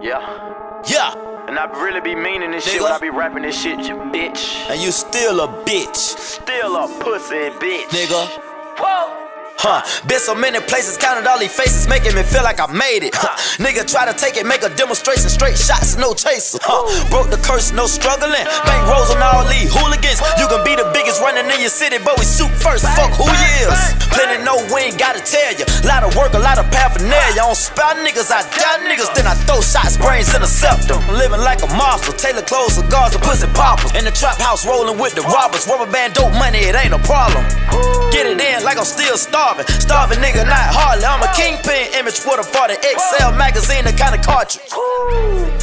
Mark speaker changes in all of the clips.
Speaker 1: Yeah.
Speaker 2: Yeah,
Speaker 1: And I really be meaning this shit
Speaker 2: Nigga.
Speaker 1: when I be rapping this shit, you bitch.
Speaker 2: and you still a bitch,
Speaker 1: Still a pussy bitch.
Speaker 2: nigga.
Speaker 1: Whoa.
Speaker 2: Huh, been so many places, counted all these faces, making me feel like I made it. Huh, nigga try to take it, make a demonstration, straight shots, no chaser. Huh, broke the curse, no struggling. Bank rolls on all these hooligans. You can be the biggest running in your city, but we shoot first. Fuck who you is. Plenty know we ain't gotta tell ya. Lot of work, a lot of paraphernalia. On spout niggas, I die niggas, then I throw shots, brains intercept them. Living like a monster, tailor clothes, cigars, and pussy poppers. In the trap house, rolling with the robbers. Rubber band, dope money, it ain't a problem. Get it in like I'm still starving. Starving nigga, not hardly. I'm a kingpin image with a 40 XL magazine, the kind of cartridge.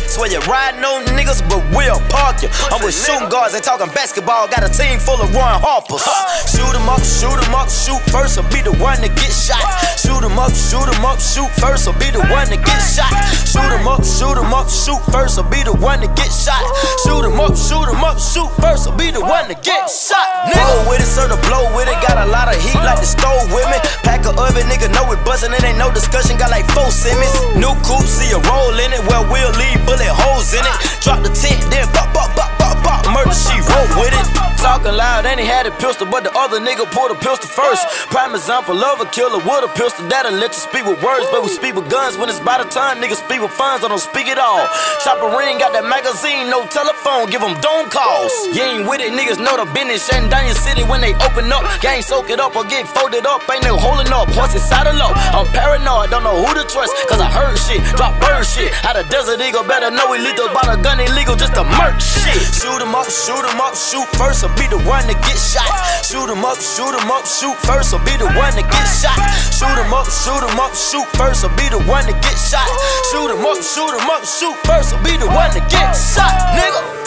Speaker 2: Swear you riding on niggas, but we'll park you. I'm with shooting guards, they talking basketball. Got a team full of Ron Harpers. Shoot 'em up, shoot 'em up, shoot first, or be the one to get shot. Shoot 'em up, shoot 'em up, shoot first, or be the one to get shot. Shoot 'em up, shoot 'em up, shoot first, or be the one to get shot. Shoot 'em up, shoot the one to get shot. Nigga with it, sir, to blow with it. Got a lot of heat like the stove with me. Pack a oven, nigga know it buzzing, it ain't no discussion. Got like four Simmons. New coupe, see a roll in it. Well, we'll leave bullet holes in it. Drop the tent, then pop, pop, pop, pop, pop. Murder, she roll with it. Talking loud, and he had a pistol, but the other nigga pulled a pistol first. Prime example of a killer with a pistol that'll let you speak with words, but we speak with guns when it's by the time. Niggas speak with funds, I don't speak at all. Chopper ring, got that magazine, no telephone, give them dome calls. You ain't with it, niggas know the business. Shutting down your city when they open up. Gang soak it up or get folded up, ain't no holding up. Horse inside of low. I'm paranoid, don't know who to trust, cause I heard shit, drop bird shit. Out of desert eagle, better know illegal, bought a gun illegal just to murk shit. Shoot 'em up, shoot 'em up, shoot first, or be the one to get shot. Shoot 'em up, shoot 'em up, shoot first, I'll be the one to get shot. Shoot 'em up, shoot 'em up, shoot first, or be the one to get shot. Shoot 'em up, shoot 'em up, shoot first, I'll be the one to get shot, nigga.